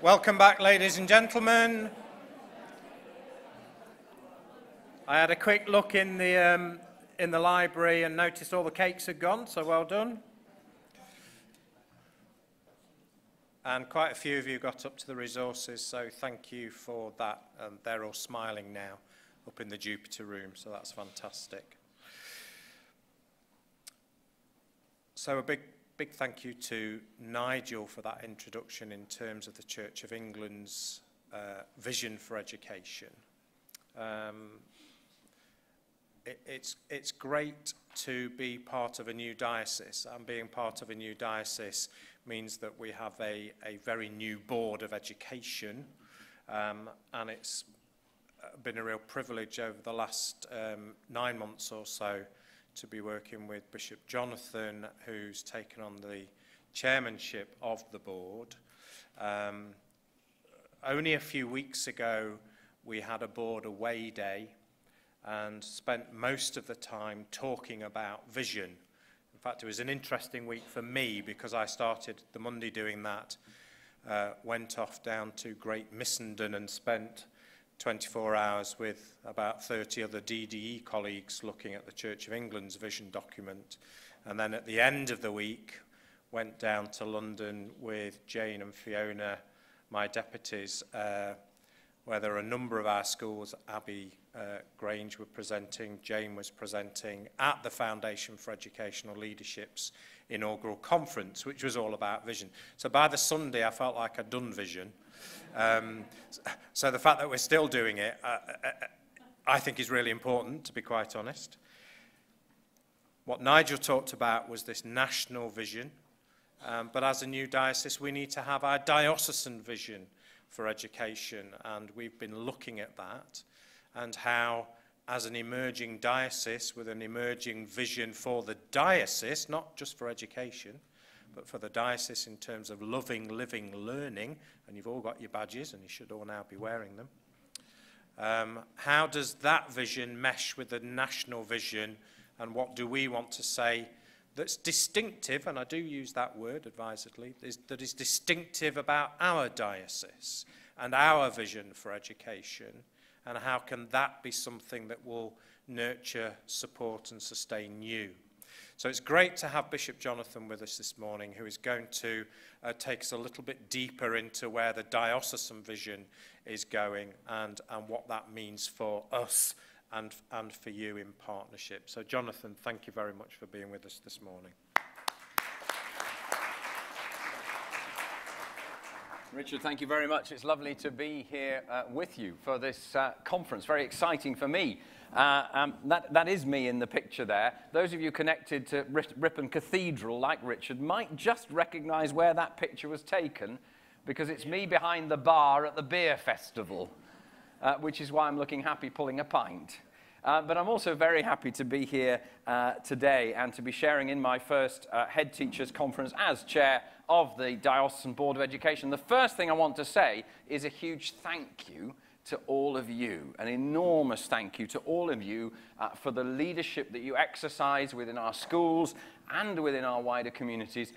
Welcome back, ladies and gentlemen. I had a quick look in the, um, in the library and noticed all the cakes had gone, so well done. And quite a few of you got up to the resources, so thank you for that. And they're all smiling now up in the Jupiter room, so that's fantastic. So a big, big thank you to Nigel for that introduction in terms of the Church of England's uh, vision for education. Um, it, it's, it's great to be part of a new diocese, and being part of a new diocese means that we have a, a very new board of education, um, and it's been a real privilege over the last um, nine months or so to be working with Bishop Jonathan, who's taken on the chairmanship of the board. Um, only a few weeks ago, we had a board away day and spent most of the time talking about vision in fact, it was an interesting week for me because I started the Monday doing that, uh, went off down to Great Missenden and spent 24 hours with about 30 other DDE colleagues looking at the Church of England's vision document. And then at the end of the week, went down to London with Jane and Fiona, my deputies, uh, where there are a number of our schools. Abbey uh, Grange were presenting, Jane was presenting at the Foundation for Educational Leadership's inaugural conference, which was all about vision. So by the Sunday, I felt like I'd done vision. Um, so the fact that we're still doing it, uh, uh, I think is really important, to be quite honest. What Nigel talked about was this national vision, um, but as a new diocese, we need to have our diocesan vision for education, and we've been looking at that and how, as an emerging diocese with an emerging vision for the diocese, not just for education, but for the diocese in terms of loving, living, learning, and you've all got your badges and you should all now be wearing them. Um, how does that vision mesh with the national vision, and what do we want to say that's distinctive, and I do use that word advisedly, is, that is distinctive about our diocese and our vision for education, and how can that be something that will nurture, support and sustain you. So it's great to have Bishop Jonathan with us this morning, who is going to uh, take us a little bit deeper into where the diocesan vision is going and, and what that means for us and, and for you in partnership. So Jonathan, thank you very much for being with us this morning. Richard, thank you very much. It's lovely to be here uh, with you for this uh, conference. Very exciting for me. Uh, um, that, that is me in the picture there. Those of you connected to Ripon Cathedral, like Richard, might just recognize where that picture was taken because it's me behind the bar at the beer festival, uh, which is why I'm looking happy pulling a pint. Uh, but I'm also very happy to be here uh, today and to be sharing in my first uh, head teachers conference as chair of the Diocesan Board of Education. The first thing I want to say is a huge thank you to all of you, an enormous thank you to all of you uh, for the leadership that you exercise within our schools and within our wider communities,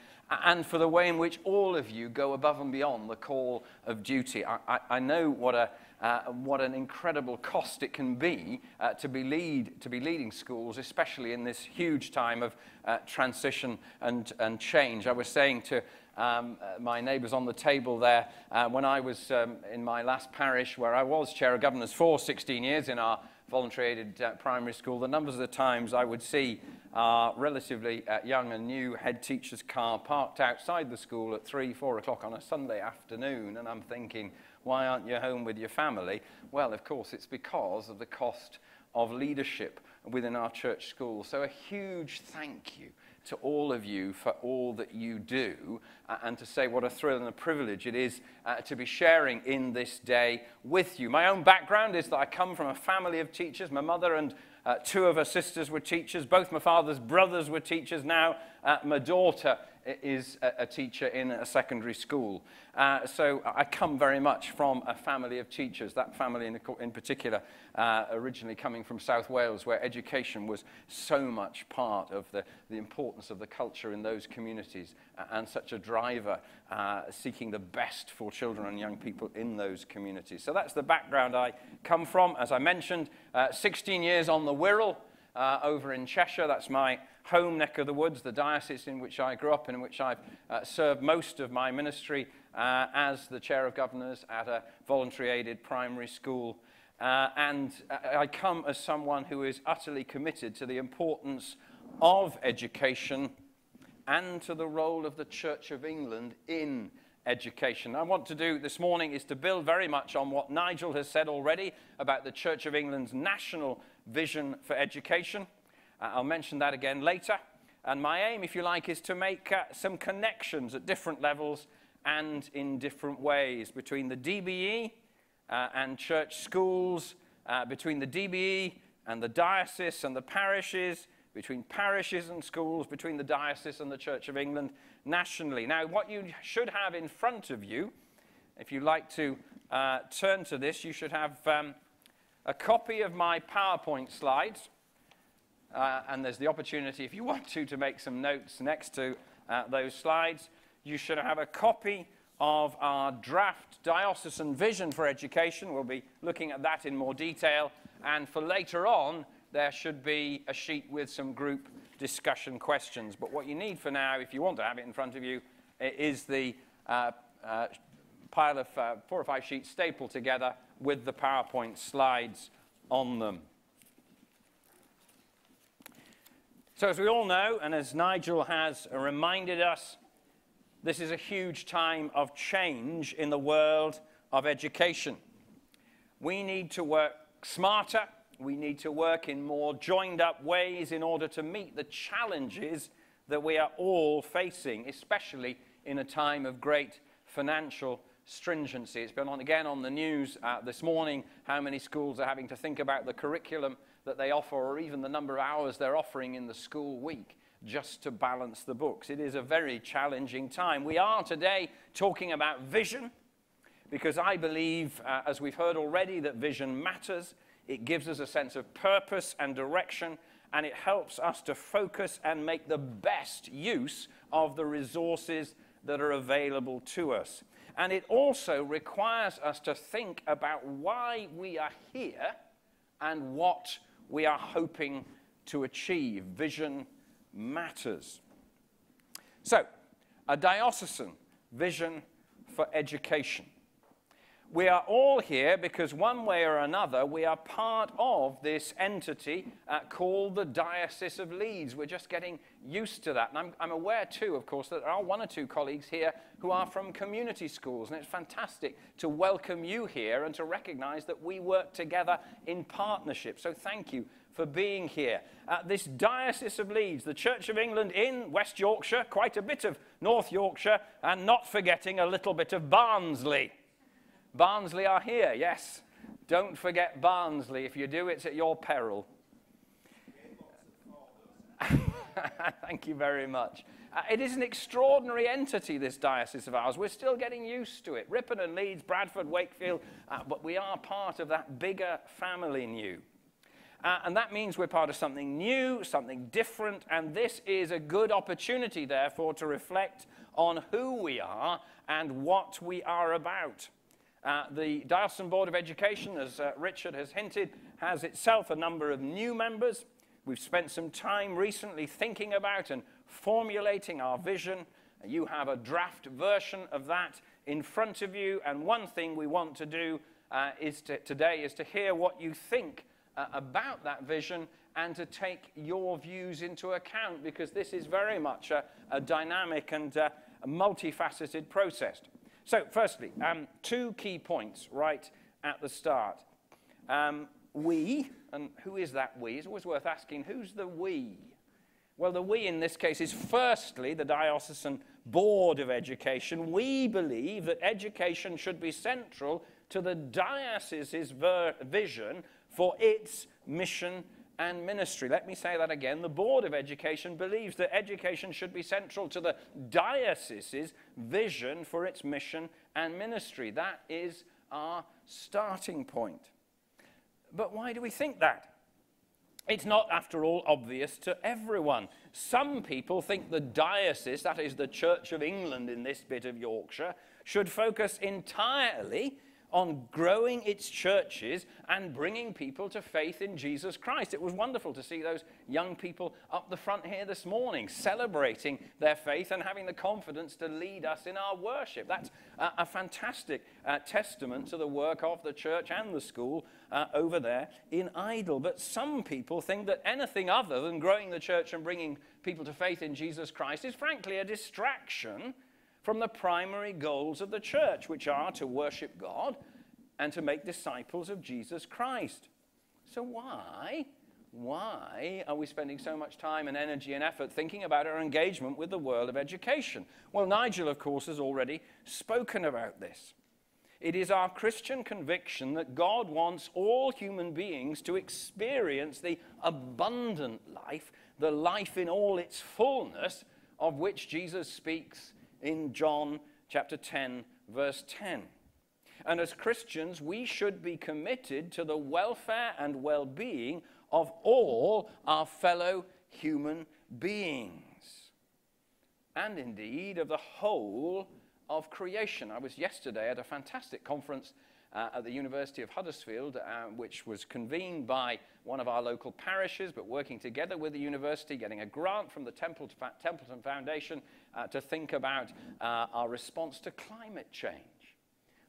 and for the way in which all of you go above and beyond the call of duty. I, I, I know what a uh, what an incredible cost it can be uh, to, be lead, to be leading schools, especially in this huge time of uh, transition and, and change. I was saying to um, uh, my neighbours on the table there uh, when I was um, in my last parish, where I was chair of governors for 16 years in our voluntary aided uh, primary school, the numbers of the times I would see our relatively young and new head teacher's car parked outside the school at 3, 4 o'clock on a Sunday afternoon, and I'm thinking, why aren't you home with your family? Well, of course, it's because of the cost of leadership within our church schools. So a huge thank you to all of you for all that you do and to say what a thrill and a privilege it is uh, to be sharing in this day with you. My own background is that I come from a family of teachers. My mother and uh, two of her sisters were teachers. Both my father's brothers were teachers. Now, uh, my daughter is a, a teacher in a secondary school. Uh, so I come very much from a family of teachers, that family in, in particular, uh, originally coming from South Wales, where education was so much part of the, the importance of the culture in those communities and such a driver uh, seeking the best for children and young people in those communities. So that's the background I come from. As I mentioned, uh, 16 years on the Wirral uh, over in Cheshire. That's my home neck of the woods, the diocese in which I grew up and in which I've uh, served most of my ministry uh, as the chair of governors at a voluntary aided primary school. Uh, and I come as someone who is utterly committed to the importance of education and to the role of the Church of England in education. I want to do this morning is to build very much on what Nigel has said already about the Church of England's national vision for education. Uh, I'll mention that again later. And my aim, if you like, is to make uh, some connections at different levels and in different ways between the DBE uh, and church schools, uh, between the DBE and the diocese and the parishes, between parishes and schools, between the diocese and the Church of England nationally. Now, what you should have in front of you, if you like to uh, turn to this, you should have um, a copy of my PowerPoint slides. Uh, and there's the opportunity, if you want to, to make some notes next to uh, those slides. You should have a copy of our draft diocesan vision for education. We'll be looking at that in more detail. And for later on, there should be a sheet with some group discussion questions. But what you need for now, if you want to have it in front of you, is the uh, uh, pile of uh, four or five sheets stapled together with the PowerPoint slides on them. So, as we all know, and as Nigel has reminded us, this is a huge time of change in the world of education. We need to work smarter, we need to work in more joined up ways in order to meet the challenges that we are all facing, especially in a time of great financial stringency. It's been on again on the news uh, this morning how many schools are having to think about the curriculum that they offer or even the number of hours they're offering in the school week just to balance the books. It is a very challenging time. We are today talking about vision because I believe, uh, as we've heard already, that vision matters. It gives us a sense of purpose and direction, and it helps us to focus and make the best use of the resources that are available to us. And it also requires us to think about why we are here and what we are hoping to achieve. Vision matters. So, a diocesan vision for education. We are all here because, one way or another, we are part of this entity uh, called the Diocese of Leeds. We're just getting used to that. And I'm, I'm, aware, too, of course, that there are one or two colleagues here who are from community schools. And it's fantastic to welcome you here and to recognize that we work together in partnership. So, thank you for being here. Uh, this Diocese of Leeds, the Church of England in West Yorkshire, quite a bit of North Yorkshire, and not forgetting a little bit of Barnsley. Barnsley are here, yes. Don't forget Barnsley. If you do, it's at your peril. Thank you very much. Uh, it is an extraordinary entity, this diocese of ours. We're still getting used to it. Ripon and Leeds, Bradford, Wakefield, uh, but we are part of that bigger family new. Uh, and that means we're part of something new, something different, and this is a good opportunity, therefore, to reflect on who we are and what we are about. Uh, the Diocesan Board of Education, as uh, Richard has hinted, has itself a number of new members. We've spent some time recently thinking about and formulating our vision. You have a draft version of that in front of you, and one thing we want to do uh, is to, today is to hear what you think uh, about that vision and to take your views into account because this is very much a, a dynamic and uh, a multifaceted process. So, firstly, um, two key points right at the start. Um, we, and who is that we? It's always worth asking who's the we? Well, the we in this case is firstly the Diocesan Board of Education. We believe that education should be central to the diocese's vision for its mission and ministry. Let me say that again. The Board of Education believes that education should be central to the diocese's vision for its mission and ministry. That is our starting point. But why do we think that? It's not, after all, obvious to everyone. Some people think the diocese, that is the Church of England in this bit of Yorkshire, should focus entirely on growing its churches and bringing people to faith in Jesus Christ. It was wonderful to see those young people up the front here this morning celebrating their faith and having the confidence to lead us in our worship. That's a, fantastic uh, testament to the work of the church and the school uh, over there in Idle. But some people think that anything other than growing the church and bringing people to faith in Jesus Christ is frankly a distraction from the primary goals of the church, which are to worship God and to make disciples of Jesus Christ. So, why? Why are we spending so much time and energy and effort thinking about our engagement with the world of education? Well, Nigel, of course, has already spoken about this. It is our Christian conviction that God wants all human beings to experience the abundant life, the life in all its fullness, of which Jesus speaks in John chapter 10, verse 10. And as Christians, we should be committed to the welfare and well being of all our fellow human beings, and indeed of the whole of creation. I was yesterday at a fantastic conference uh, at the University of Huddersfield, uh, which was convened by one of our local parishes, but working together with the university, getting a grant from the Templeton, Templeton Foundation uh, to think about uh, our response to climate change,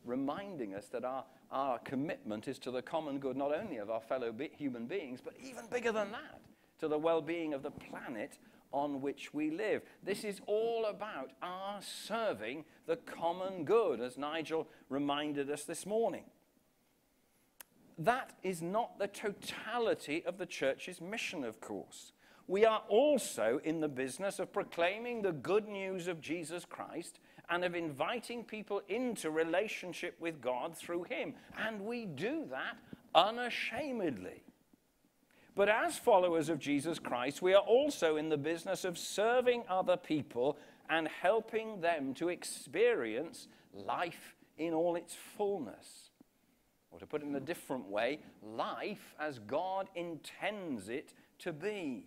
reminding us that our, our commitment is to the common good not only of our fellow be human beings, but even bigger than that, to the well being of the planet on which we live. This is all about our serving the common good, as Nigel reminded us this morning. That is not the totality of the church's mission, of course. We are also in the business of proclaiming the good news of Jesus Christ and of inviting people into relationship with God through Him. And we do that unashamedly. But as followers of Jesus Christ, we are also in the business of serving other people and helping them to experience life in all its fullness. Or to put it in a different way, life as God intends it to be.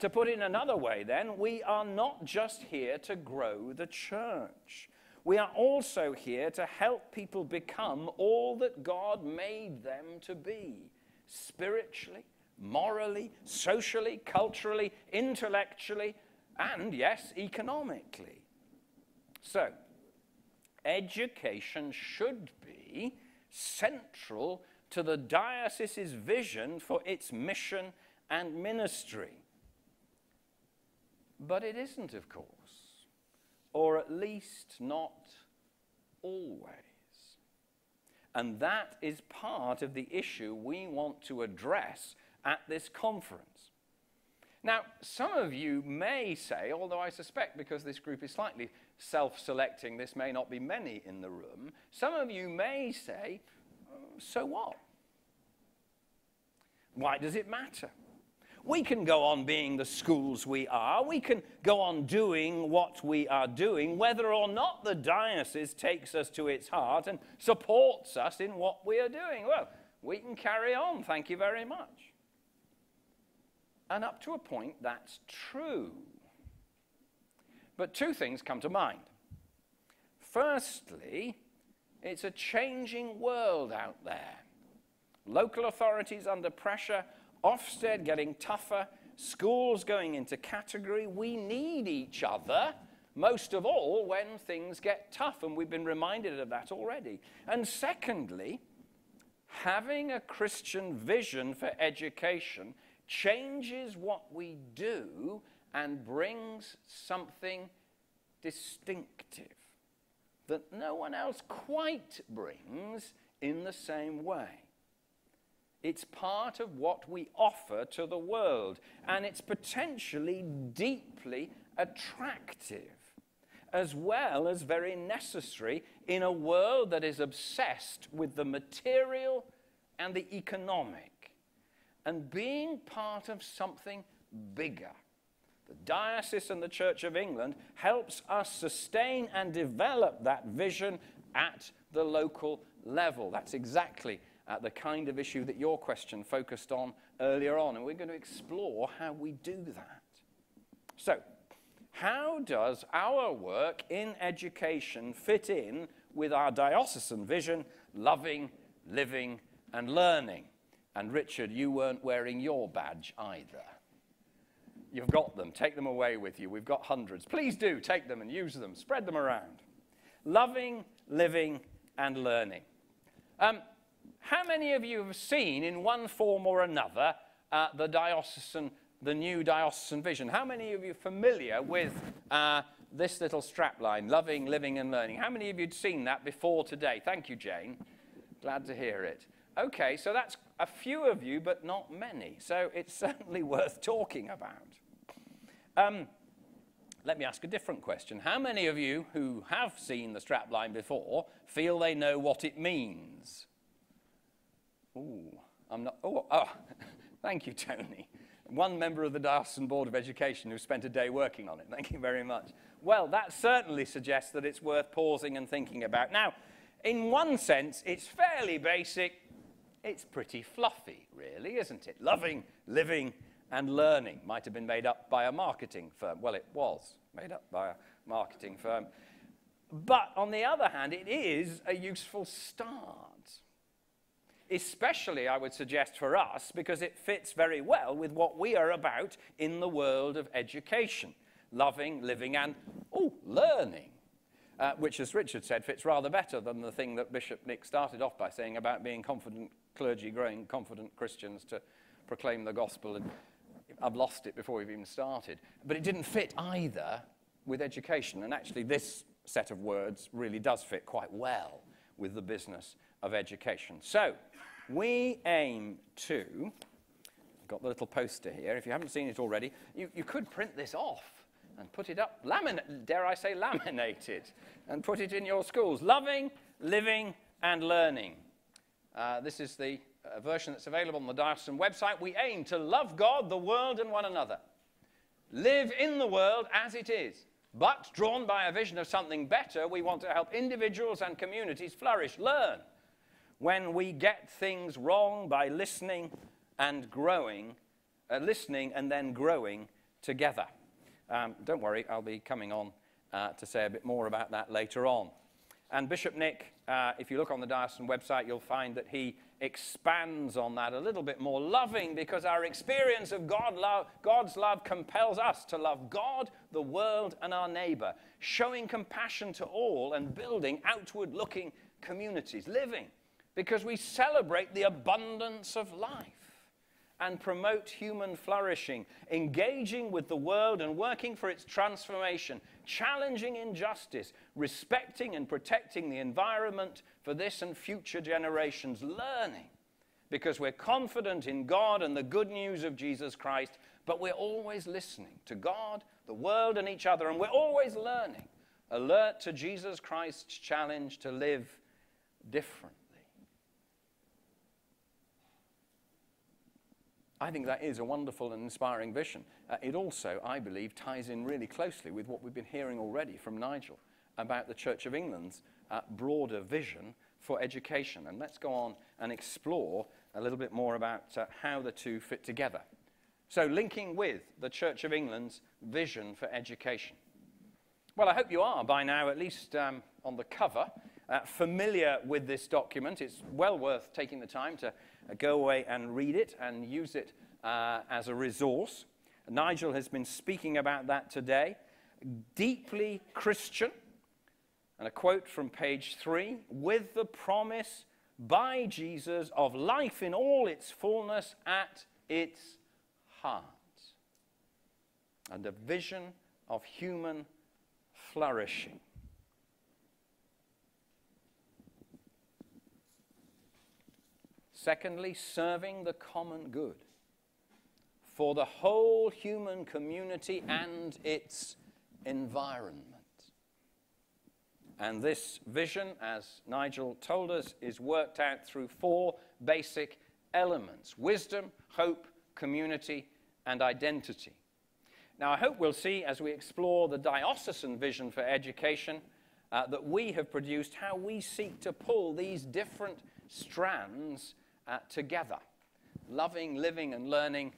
To put it in another way, then, we are not just here to grow the church. We are also here to help people become all that God made them to be spiritually, morally, socially, culturally, intellectually, and yes, economically. So, education should be central to the diocese's vision for its mission and ministry. But it isn't, of course, or at least not always. And that is part of the issue we want to address at this conference. Now, some of you may say, although I suspect because this group is slightly self selecting, this may not be many in the room, some of you may say, oh, so what? Why does it matter? We can go on being the schools we are. We can go on doing what we are doing, whether or not the diocese takes us to its heart and supports us in what we are doing. Well, we can carry on. Thank you very much. And up to a point, that's true. But two things come to mind. Firstly, it's a changing world out there. Local authorities under pressure Ofsted getting tougher, schools going into category. We need each other, most of all when things get tough, and we've been reminded of that already. And secondly, having a Christian vision for education changes what we do and brings something distinctive that no one else quite brings in the same way. It's part of what we offer to the world, and it's potentially deeply attractive, as well as very necessary in a world that is obsessed with the material and the economic. and being part of something bigger. The diocese and the Church of England helps us sustain and develop that vision at the local level. That's exactly uh, the kind of issue that your question focused on earlier on, and we're going to explore how we do that. So, how does our work in education fit in with our diocesan vision, loving, living, and learning? And Richard, you weren't wearing your badge either. You've got them. Take them away with you. We've got hundreds. Please do take them and use them. Spread them around. Loving, living, and learning. Um, how many of you have seen, in one form or another, uh, the diocesan, the new diocesan vision? How many of you are familiar with uh, this little strapline, loving, living, and learning? How many of you had seen that before today? Thank you, Jane. Glad to hear it. Okay, so that's a few of you, but not many. So it's certainly worth talking about. Um, let me ask a different question. How many of you who have seen the strapline before feel they know what it means? Ooh, I'm not. Oh, oh thank you, Tony. One member of the Diocesan Board of Education who spent a day working on it. Thank you very much. Well, that certainly suggests that it's worth pausing and thinking about. Now, in one sense, it's fairly basic. It's pretty fluffy, really, isn't it? Loving, living, and learning might have been made up by a marketing firm. Well, it was made up by a marketing firm. But on the other hand, it is a useful start. Especially, I would suggest, for us, because it fits very well with what we are about in the world of education loving, living, and, oh, learning. Uh, which, as Richard said, fits rather better than the thing that Bishop Nick started off by saying about being confident clergy, growing confident Christians to proclaim the gospel and I've lost it before we've even started. But it didn't fit either with education. And actually, this set of words really does fit quite well with the business of education. So, we aim to, I've got the little poster here. If you haven't seen it already, you, you could print this off and put it up, laminate, dare I say, laminate it, and put it in your schools. Loving, living, and learning. Uh, this is the a version that's available on the Diocesan website, we aim to love God, the world, and one another. Live in the world as it is. But drawn by a vision of something better, we want to help individuals and communities flourish, learn. When we get things wrong by listening and growing, uh, listening and then growing together. Um, don't worry, I'll be coming on uh, to say a bit more about that later on. And Bishop Nick, uh, if you look on the Diocesan website, you'll find that he expands on that a little bit more. Loving because our experience of God God's love compels us to love God, the world, and our neighbor, showing compassion to all and building outward looking communities, living because we celebrate the abundance of life and promote human flourishing, engaging with the world and working for its transformation, challenging injustice, respecting and protecting the environment for this and future generations, learning because we're confident in God and the good news of Jesus Christ, but we're always listening to God, the world, and each other, and we're always learning, alert to Jesus Christ's challenge to live different. I think that is a wonderful and inspiring vision. Uh, it also, I believe, ties in really closely with what we've been hearing already from Nigel about the Church of England's uh, broader vision for education. And let's go on and explore a little bit more about uh, how the two fit together. So, linking with the Church of England's vision for education. Well, I hope you are by now, at least um, on the cover, uh, familiar with this document. It's well worth taking the time to go away and read it and use it uh, as a resource. Nigel has been speaking about that today. Deeply Christian, and a quote from page three with the promise by Jesus of life in all its fullness at its heart, and a vision of human flourishing. Secondly, serving the common good for the whole human community and its environment. And this vision, as Nigel told us, is worked out through four basic elements wisdom, hope, community, and identity. Now, I hope we'll see as we explore the diocesan vision for education uh, that we have produced how we seek to pull these different strands uh, together loving, living, and learning,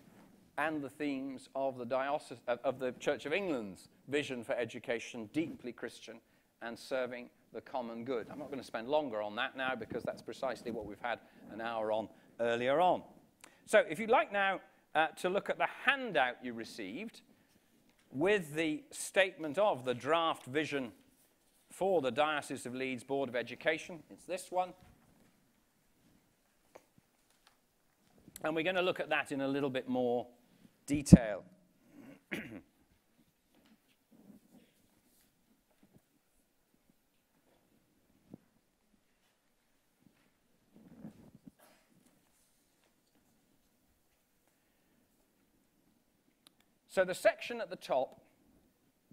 and the themes of the, diocese, of the Church of England's vision for education, deeply Christian and serving the common good. I'm not going to spend longer on that now because that's precisely what we've had an hour on earlier on. So, if you'd like now uh, to look at the handout you received with the statement of the draft vision for the Diocese of Leeds Board of Education, it's this one. And we're going to look at that in a little bit more detail. So the section at the top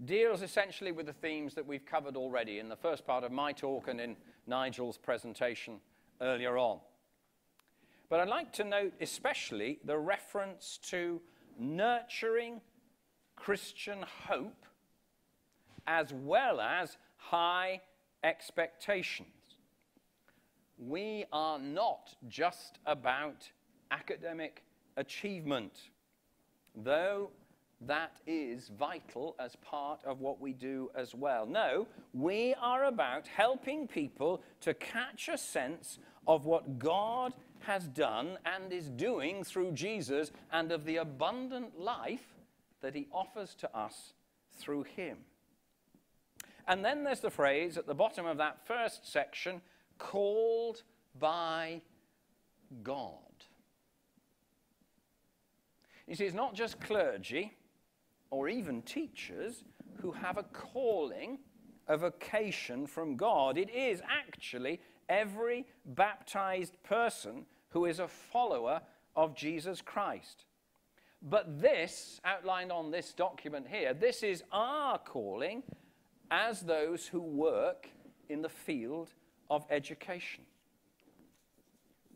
deals essentially with the themes that we've covered already in the first part of my talk and in Nigel's presentation earlier on. But I'd like to note especially the reference to nurturing Christian hope as well as high expectations. We are not just about academic achievement, though that is vital as part of what we do as well. No, we are about helping people to catch a sense of what God has done and is doing through Jesus and of the abundant life that he offers to us through him. And then there's the phrase at the bottom of that first section called by God. You see, it's not just clergy or even teachers who have a calling, a vocation from God. It is actually every baptized person who is a follower of Jesus Christ. But this, outlined on this document here, this is our calling as those who work in the field of education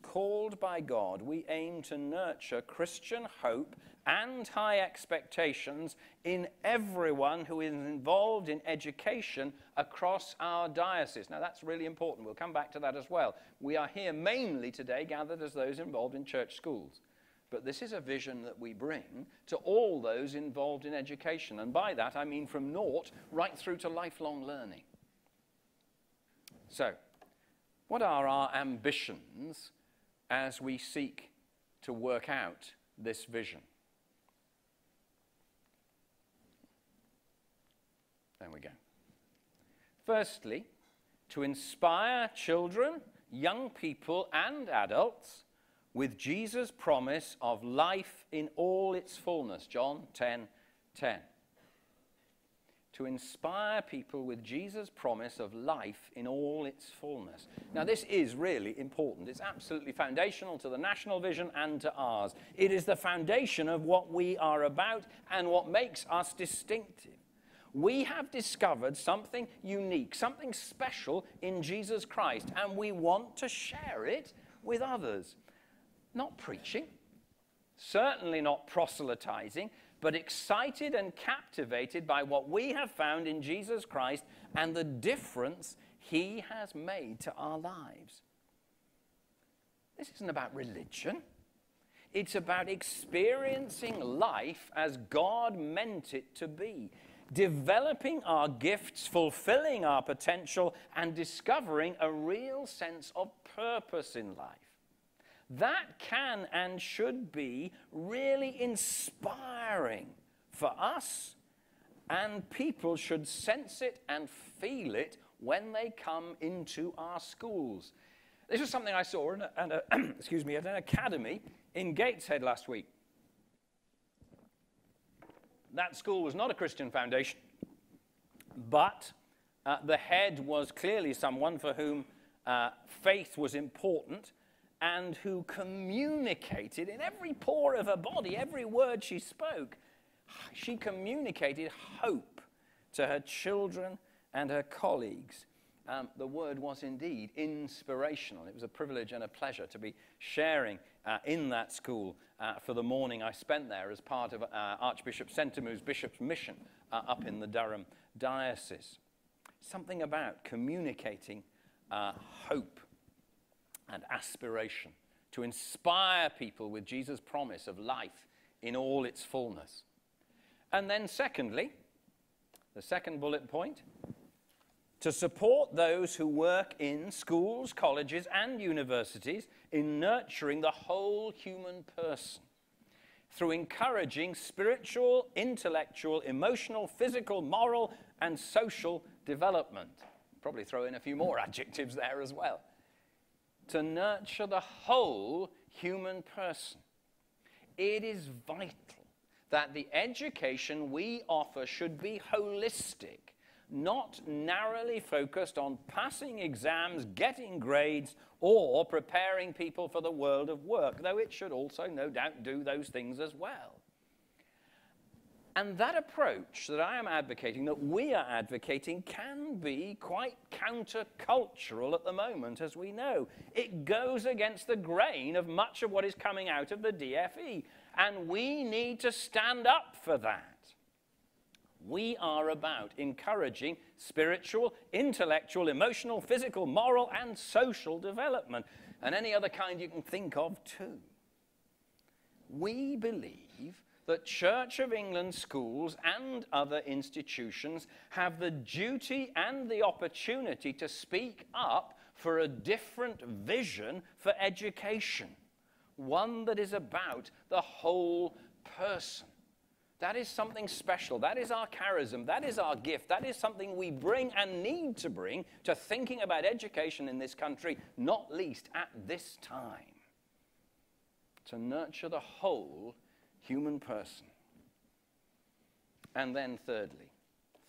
called by God, we aim to nurture Christian hope and high expectations in everyone who is involved in education across our diocese. Now, that's really important. We'll come back to that as well. We are here mainly today gathered as those involved in church schools. But this is a vision that we bring to all those involved in education. And by that, I mean from naught right through to lifelong learning. So, what are our ambitions as we seek to work out this vision. There we go. Firstly, to inspire children, young people, and adults with Jesus' promise of life in all its fullness. John 10 10 to inspire people with Jesus' promise of life in all its fullness. Now, this is really important. It's absolutely foundational to the national vision and to ours. It is the foundation of what we are about and what makes us distinctive. We have discovered something unique, something special in Jesus Christ, and we want to share it with others. Not preaching, certainly not proselytizing, but excited and captivated by what we have found in Jesus Christ and the difference he has made to our lives. This isn't about religion. It's about experiencing life as God meant it to be, developing our gifts, fulfilling our potential, and discovering a real sense of purpose in life. That can and should be really inspiring for us, and people should sense it and feel it when they come into our schools. This is something I saw in a, a excuse me, at an academy in Gateshead last week. That school was not a Christian foundation, but uh, the head was clearly someone for whom uh, faith was important and who communicated in every pore of her body, every word she spoke, she communicated hope to her children and her colleagues. um, the word was indeed inspirational. It was a privilege and a pleasure to be sharing uh, in that school uh, for the morning I spent there as part of uh, Archbishop Sentamu's Bishop's mission uh, up in the Durham Diocese. Something about communicating uh, hope and aspiration to inspire people with Jesus' promise of life in all its fullness. And then, secondly, the second bullet point to support those who work in schools, colleges, and universities in nurturing the whole human person through encouraging spiritual, intellectual, emotional, physical, moral, and social development. Probably throw in a few more adjectives there as well. To nurture the whole human person. It is vital that the education we offer should be holistic not narrowly focused on passing exams, getting grades, or preparing people for the world of work, though it should also, no doubt, do those things as well. And that approach that I am advocating, that we are advocating, can be quite countercultural at the moment, as we know. It goes against the grain of much of what is coming out of the DFE, and we need to stand up for that. We are about encouraging spiritual, intellectual, emotional, physical, moral, and social development, and any other kind you can think of too. We believe that Church of England schools and other institutions have the duty and the opportunity to speak up for a different vision for education, one that is about the whole person. That is something special. That is our charism. That is our gift. That is something we bring and need to bring to thinking about education in this country, not least at this time. To nurture the whole human person. And then, thirdly,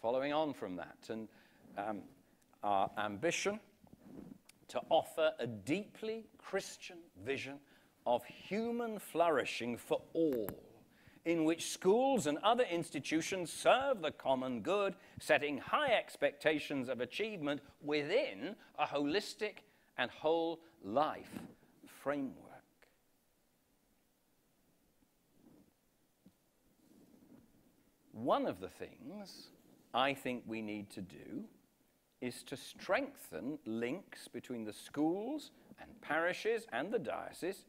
following on from that, and um, our ambition to offer a deeply Christian vision of human flourishing for all in which schools and other institutions serve the common good, setting high expectations of achievement within a holistic and whole life framework. One of the things I think we need to do is to strengthen links between the schools and parishes and the diocese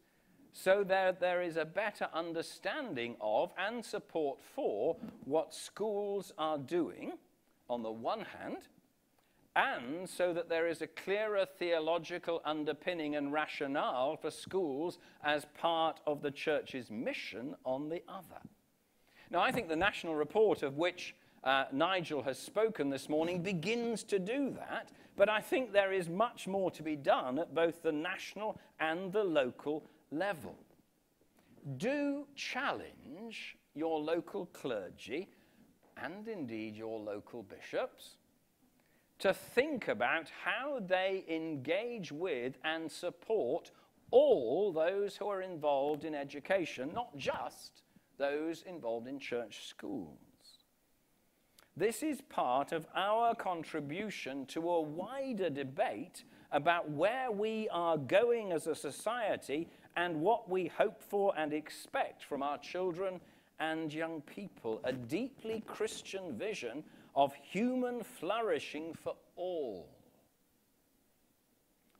so that there is a better understanding of and support for what schools are doing, on the one hand, and so that there is a clearer theological underpinning and rationale for schools as part of the church's mission on the other. Now, I think the national report of which uh, Nigel has spoken this morning begins to do that, but I think there is much more to be done at both the national and the local level. Do challenge your local clergy and indeed your local bishops to think about how they engage with and support all those who are involved in education, not just those involved in church schools. This is part of our contribution to a wider debate about where we are going as a society and what we hope for and expect from our children and young people a deeply Christian vision of human flourishing for all.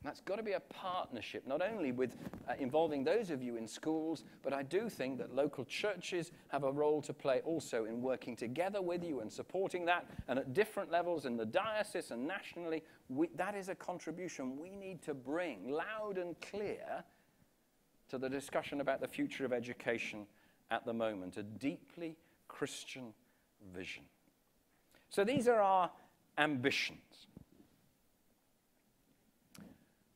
That's got to be a partnership, not only with uh, involving those of you in schools, but I do think that local churches have a role to play also in working together with you and supporting that. And at different levels in the diocese and nationally, we, that is a contribution we need to bring loud and clear to the discussion about the future of education at the moment, a deeply Christian vision. So these are our ambitions.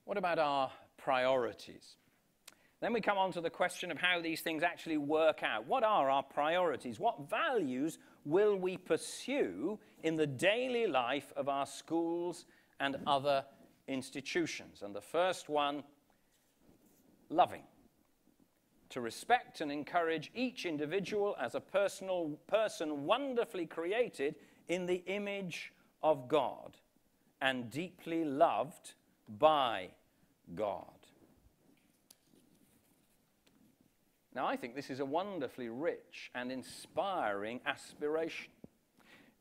What about our priorities? Then we come on to the question of how these things actually work out. What are our priorities? What values will we pursue in the daily life of our schools and other institutions? And the first one, loving to respect and encourage each individual as a personal person wonderfully created in the image of God and deeply loved by God. Now, I think this is a wonderfully rich and inspiring aspiration.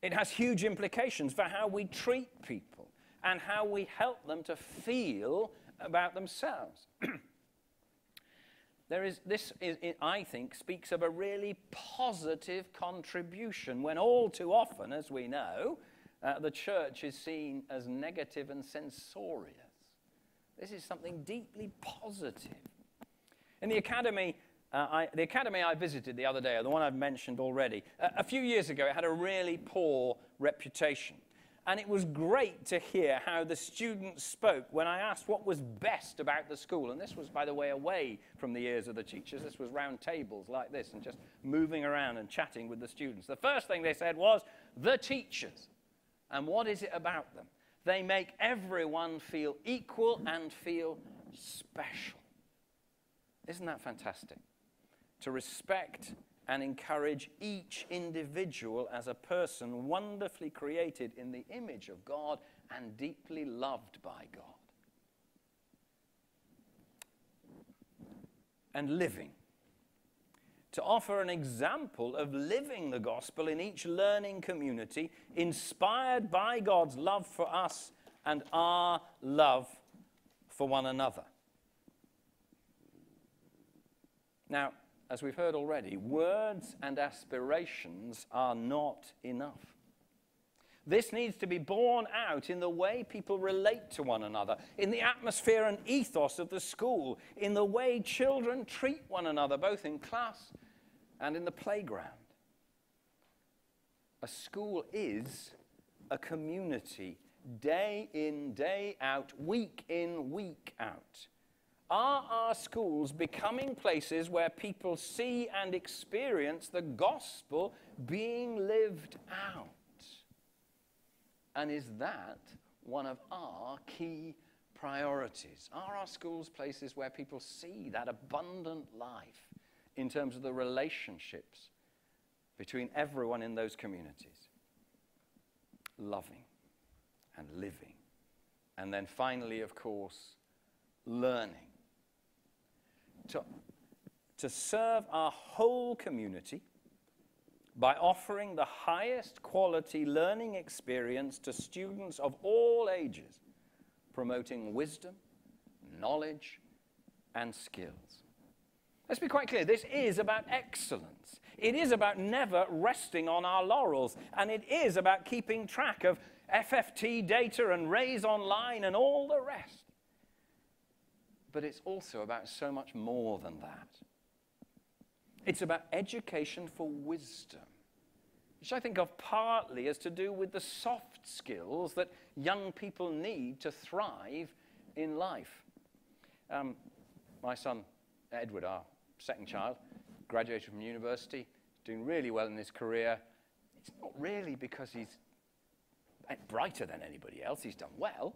It has huge implications for how we treat people and how we help them to feel about themselves. there is, this, is, I think, speaks of a really positive contribution when all too often, as we know, uh, the church is seen as negative and censorious. This is something deeply positive. In the academy, uh, I, the academy I visited the other day, or the one I've mentioned already, uh, a few years ago, it had a really poor reputation. And it was great to hear how the students spoke when I asked what was best about the school. And this was, by the way, away from the ears of the teachers. This was round tables like this and just moving around and chatting with the students. The first thing they said was, the teachers. And what is it about them? They make everyone feel equal and feel special. Isn't that fantastic? to respect and encourage each individual as a person wonderfully created in the image of God and deeply loved by God. And living. To offer an example of living the gospel in each learning community, inspired by God's love for us and our love for one another. Now, as we've heard already, words and aspirations are not enough. This needs to be borne out in the way people relate to one another, in the atmosphere and ethos of the school, in the way children treat one another, both in class and in the playground. A school is a community, day in, day out, week in, week out. Are our schools becoming places where people see and experience the gospel being lived out? And is that one of our key priorities? Are our schools places where people see that abundant life in terms of the relationships between everyone in those communities? Loving and living. And then finally, of course, learning to, to serve our whole community by offering the highest quality learning experience to students of all ages, promoting wisdom, knowledge, and skills. Let's be quite clear this is about excellence. It is about never resting on our laurels, and it is about keeping track of FFT data and Raise Online and all the rest but it's also about so much more than that. It's about education for wisdom, which I think of partly as to do with the soft skills that young people need to thrive in life. Um, my son, Edward, our second child, graduated from university, doing really well in his career. It's not really because he's brighter than anybody else, he's done well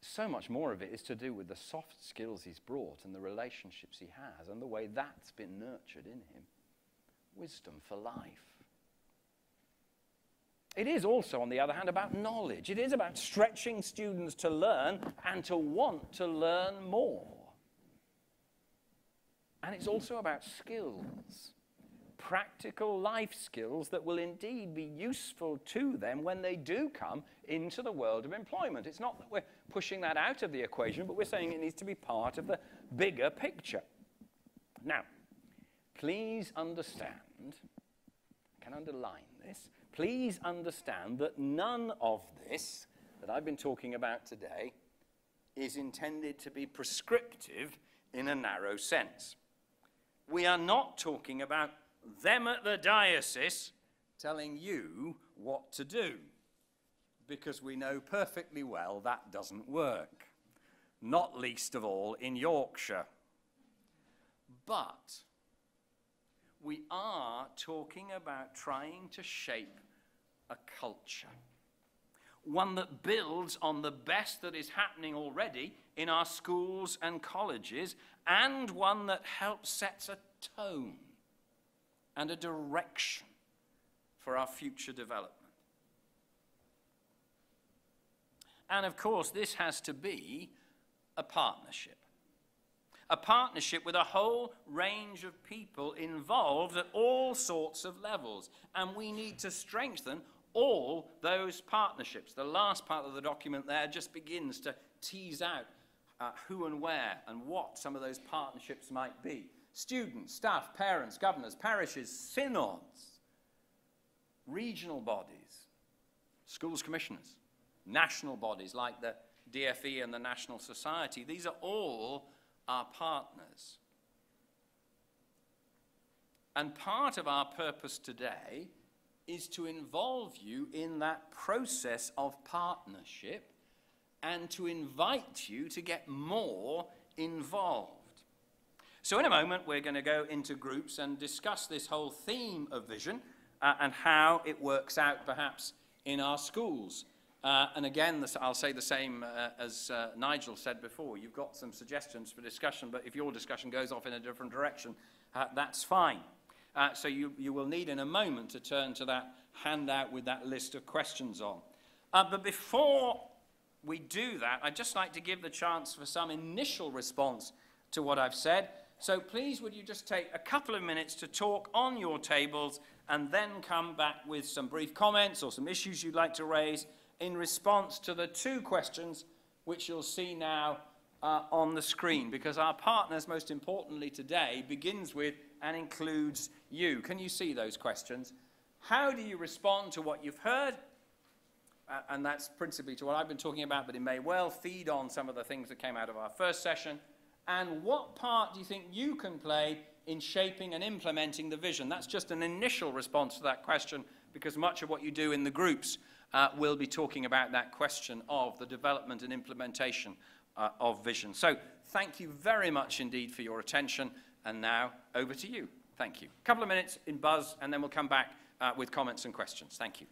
so much more of it is to do with the soft skills he's brought and the relationships he has and the way that's been nurtured in him. Wisdom for life. It is also, on the other hand, about knowledge. It is about stretching students to learn and to want to learn more. And it's also about skills practical life skills that will indeed be useful to them when they do come into the world of employment. It's not that we're pushing that out of the equation, but we're saying it needs to be part of the bigger picture. Now, please understand, I can underline this, please understand that none of this that I've been talking about today is intended to be prescriptive in a narrow sense. We are not talking about them at the diocese telling you what to do, because we know perfectly well that doesn't work, not least of all in Yorkshire. But we are talking about trying to shape a culture. One that builds on the best that is happening already in our schools and colleges, and one that helps sets a tone and a direction for our future development. And of course, this has to be a partnership. A partnership with a whole range of people involved at all sorts of levels. And we need to strengthen all those partnerships. The last part of the document there just begins to tease out uh, who and where and what some of those partnerships might be. Students, staff, parents, governors, parishes, synods, regional bodies, schools commissioners, national bodies like the DFE and the National Society. These are all our partners. And part of our purpose today is to involve you in that process of partnership and to invite you to get more involved. So, in a moment, we're going to go into groups and discuss this whole theme of vision uh, and how it works out perhaps in our schools. Uh, and again, this, I'll say the same uh, as uh, Nigel said before. You've got some suggestions for discussion, but if your discussion goes off in a different direction, uh, that's fine. Uh, so you, you will need in a moment to turn to that handout with that list of questions on. But before we do that, I'd just like to give the chance for some initial response to what I've said. So please, would you just take a couple of minutes to talk on your tables and then come back with some brief comments or some issues you'd like to raise in response to the two questions which you'll see now uh, on the screen. Because our partners, most importantly today, begins with and includes you. Can you see those questions? How do you respond to what you've heard? Uh, and that's principally to what I've been talking about, but it may well feed on some of the things that came out of our first session. And what part do you think you can play in shaping and implementing the vision? That's just an initial response to that question, because much of what you do in the groups uh, will be talking about that question of the development and implementation uh, of vision. So thank you very much indeed for your attention. And now over to you. Thank you. A couple of minutes in buzz, and then we'll come back uh, with comments and questions. Thank you.